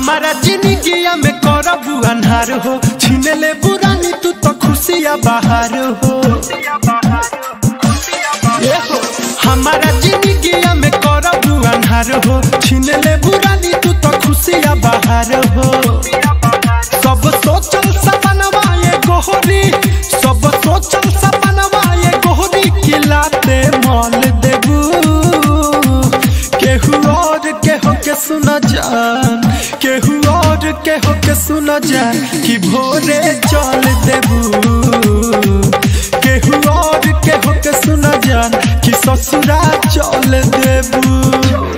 हमारा जिंदगिया में करबू अन्हार हो। छीन ले बुरानी, तू तो खुशिया बाहर हो। हमारा जिंदगिया में करबू अन्हार हो। छीन ले बुरानी, तू तो खुशिया बाहर हो। के सुन जा कि भोरे चल देबू। केहू और के के सुन जा कि ससुरा चल देबू।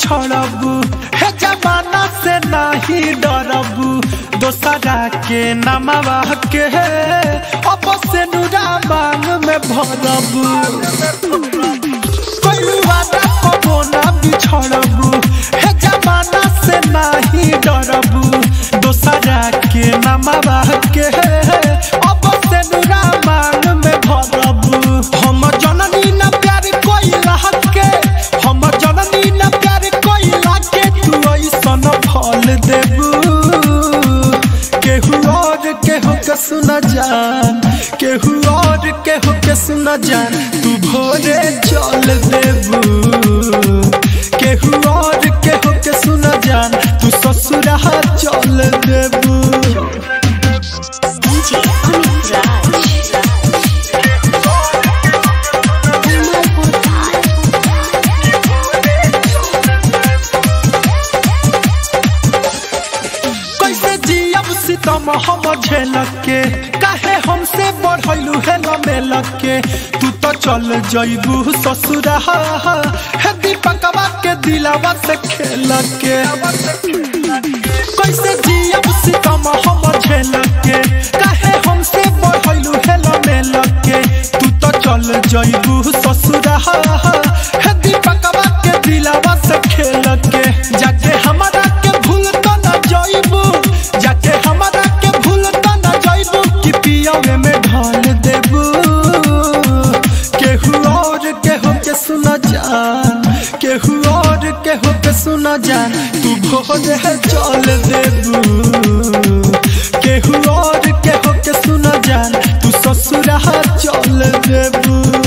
ना बिछड़बू हे जमाना से नाही डरबू। दोसरा के नमवा के अब से नुरा मांग में भरबू। कोई वादा को ना बिछड़बू सुना जान। केहू और केहू के सुना जान। तू भोरे चल देबू सितम हम झेलक के काहे हमसे बढ़लू है लमेलक के तू तो चल जइबू ससुरा, हे दीपकवा के दिलावा से खेलक। के कैसे जियब सितम हम झेलक? के सुना जा, तू भोज है चल देबू केहू और केहू के सुना जा, तू ससुरा चल देबू